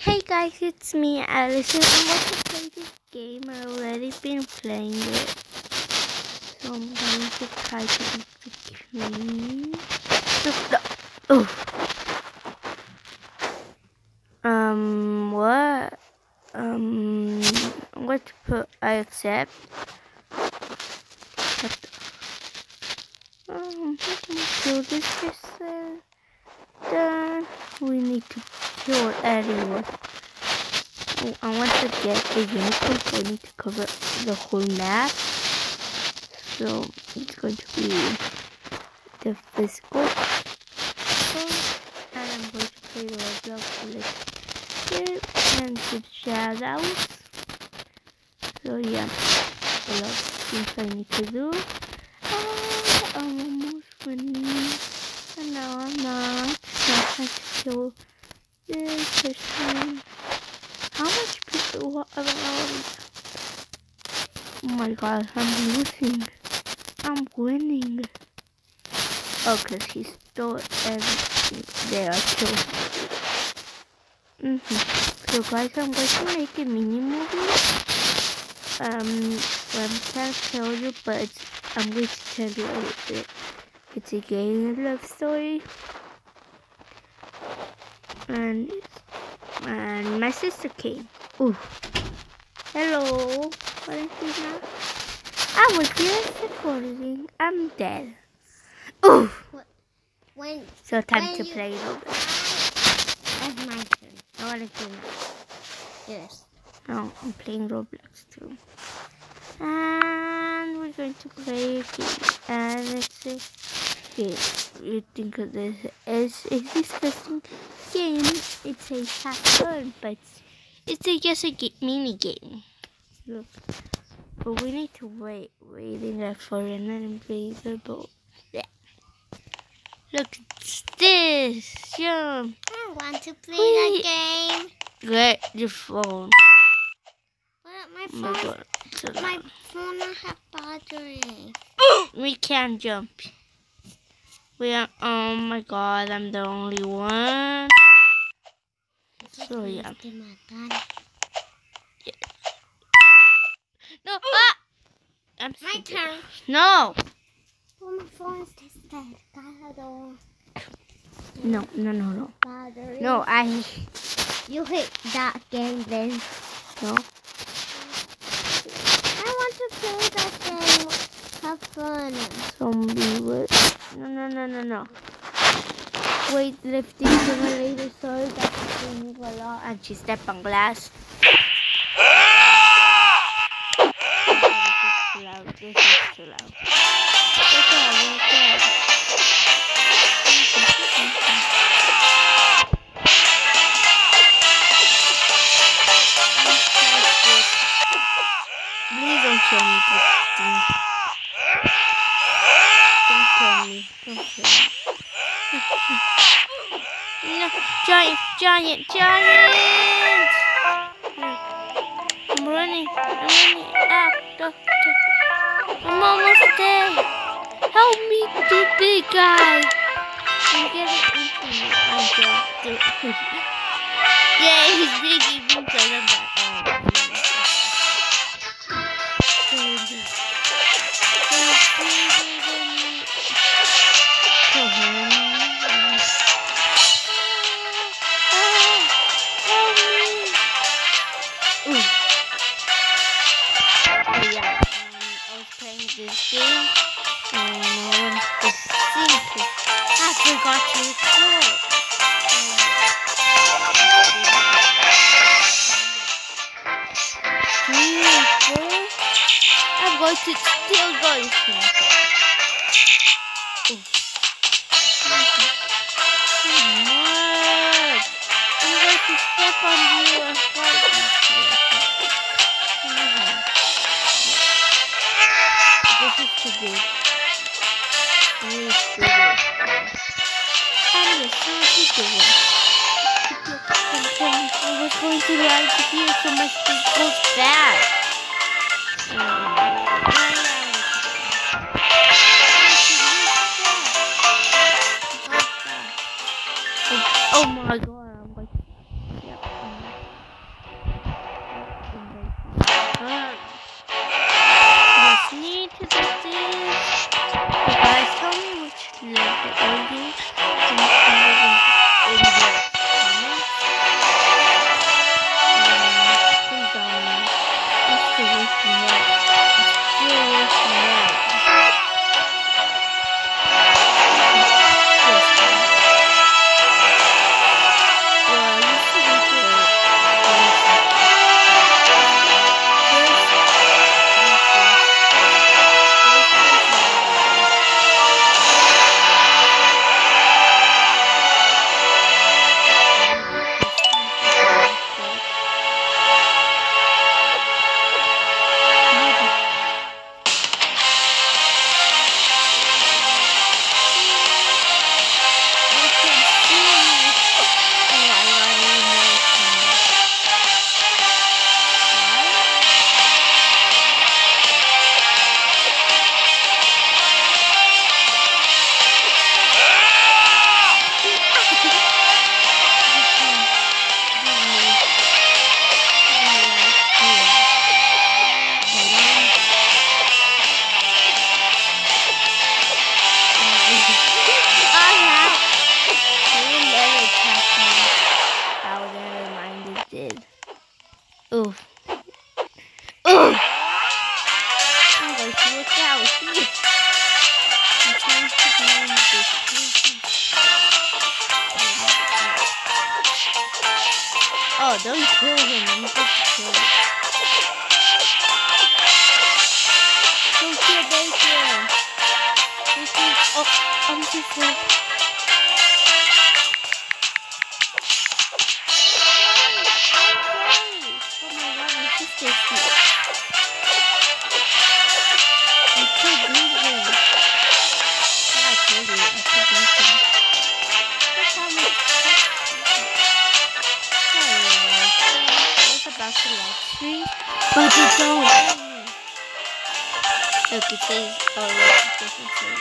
Hey guys, it's me, Allison. I'm going to play this game. I've already been playing it. So I'm going to try to beat the queen. Oh. Um, what? Um, I'm going to put I accept. Um, kill this person. Then we need to kill everyone. Oh, I want to get the unicorn, so I need to cover the whole map. So it's going to be the physical. And I'm going to play Roblox like and give shout outs. So yeah, a lot of things I need to do. Oh, I'm almost winning. And now I'm not. So I have to kill person. How much people are around? Oh my god, I'm losing. I'm winning. Oh, because he stole everything. There two. Mm -hmm. So guys, I'm going to make a mini movie. Um, I can't tell you, but I'm going to tell you a little bit. It's a gay love story. And and my sister came. Ooh. Hello, Valentina. I was just recording. I'm dead. Ooh. When So time when to you play Roblox. That's my turn. Valentina. Yes. No, I'm playing Roblox too. And we're going to play a game. And it's a game. You think of this as a disgusting game. It's a fun, but it's a, just a ga- mini game. Look. But we need to wait, waiting for an unbelievable. Yeah. Look, it's this. Yeah. I want to play Wait. the game. Get your phone. But my my phone, god. So my phone don't have battery. We can't jump. We are. Oh my god, I'm the only one. So yeah. Matan. No. Ah! I'm My stupid. turn. No. Oh, my phone is descargado. No. No. No. No. Battery. No. I. You hit that game then. No. I want to play that game. Have fun. Zombie. What? No. No. No. No. No. Weightlifting simulator. Sorry, that's And she stepped on glass. Giant, giant, giant! I'm running. I'm running. Duck, duck. I'm almost there. Help me, the big guy. I'm he's big because of game and wanted to to record. People, I'm going to still go to Ooh. I'm going to step on you and fight you. Too big. This is too big. I'm super big one. I was going to like to hear so much goes fast. Oh my god, Oh, don't kill him. I'm going to kill him. Don't kill. Bacon. Oh, I'm just like. But it don't. Look, it says, oh, look, it doesn't say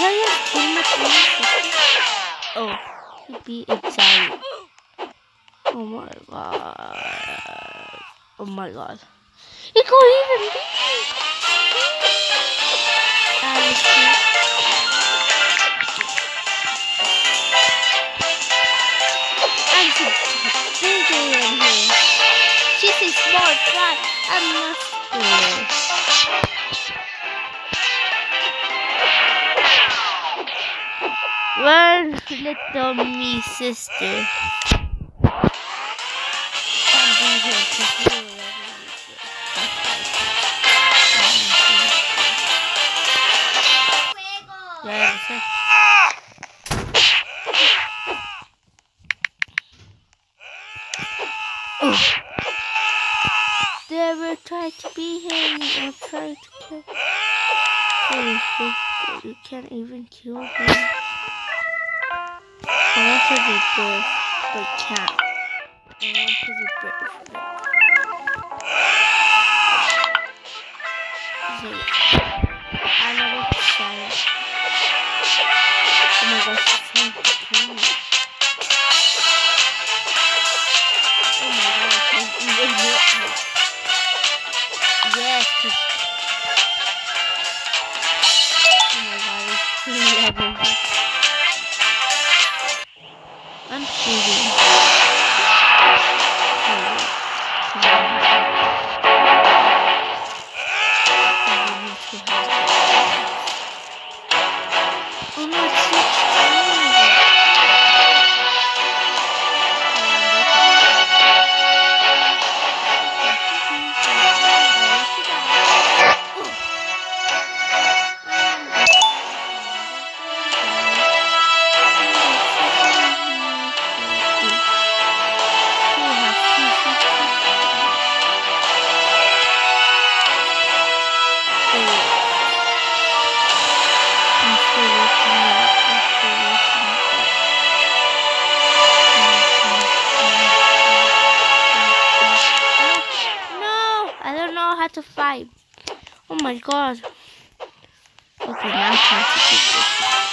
I have too much Oh. Oh my god. Oh my god. Even be. I'm little me sister? Yeah, or try to kill him. You can't even kill him. I want to be brave, but can't. I want to be. So, I never decided. Oh my gosh, she's trying to kill me. Oh my god, I even hit. I'm cheesy. out to 5. Oh my god. Okay, now I have to this.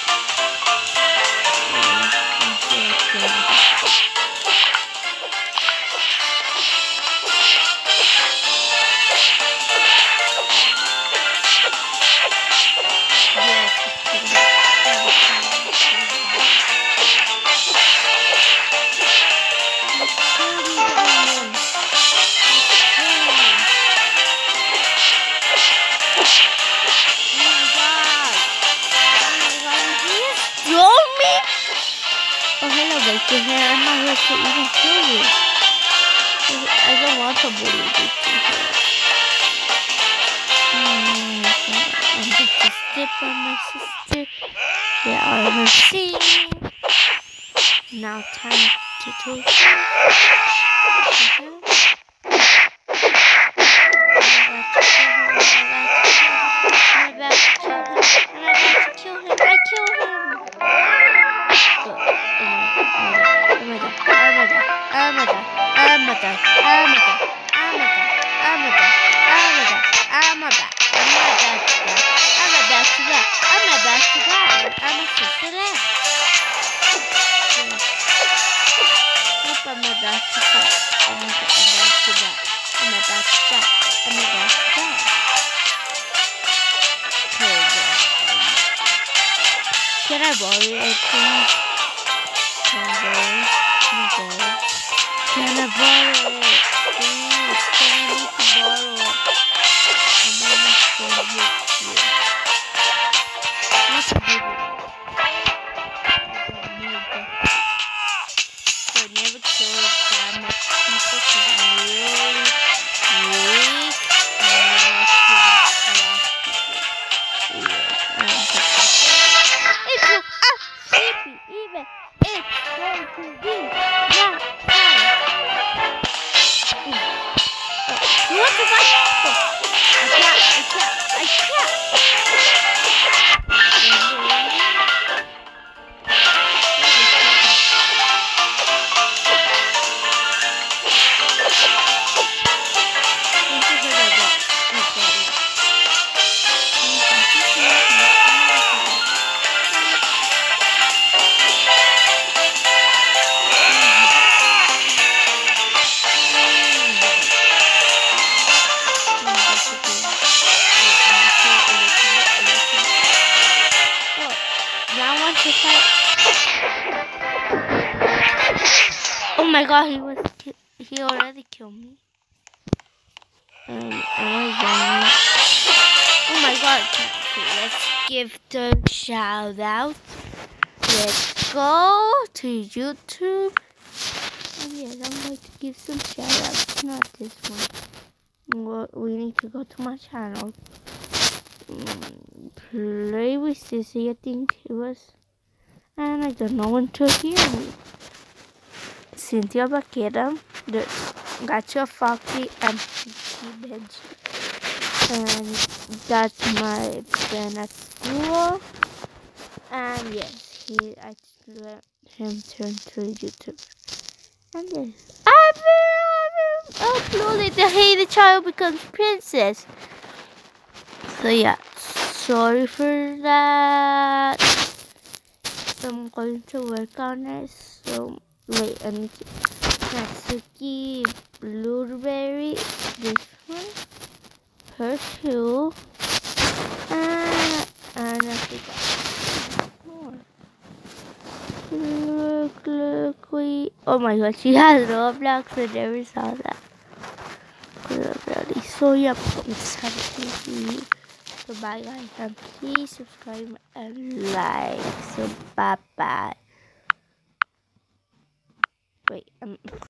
Bacon Hair. I'm not here to even kill you. I don't want to bully Bacon Hair. I'm just a step on my sister. They are her seeing. Now time to take Beth Dad. I'm a Beth I'm a Beth I'm a sister Dad. Nope, I'm a Beth I'm a Beth I'm a Beth I'm a Beth Can I borrow it, thing? Can I borrow? it? My god, he was he already killed me. Um? Oh my god, let's give the shout out. Let's go to YouTube. And yes, I'm going to give some shout outs, not this one. We need to go to my channel. Mm, play with Sissy, I think it was. And I don't know when to hear me. Cynthia Vaquera, the Gacha Foxy, and Benji. And that's my friend at school. And yes, he I let him turn to YouTube. And yes, been, I've been uploaded the the Child Becomes Princess. So yeah, sorry for that. I'm going to work on it. So wait, I need Natsuki Blueberry, this one, her two, and and I forgot more. Look, look, we. Oh my god, she has Roblox. I never saw that. So yeah, it's a So bye guys, and please subscribe and like. So bye bye. Wait, um.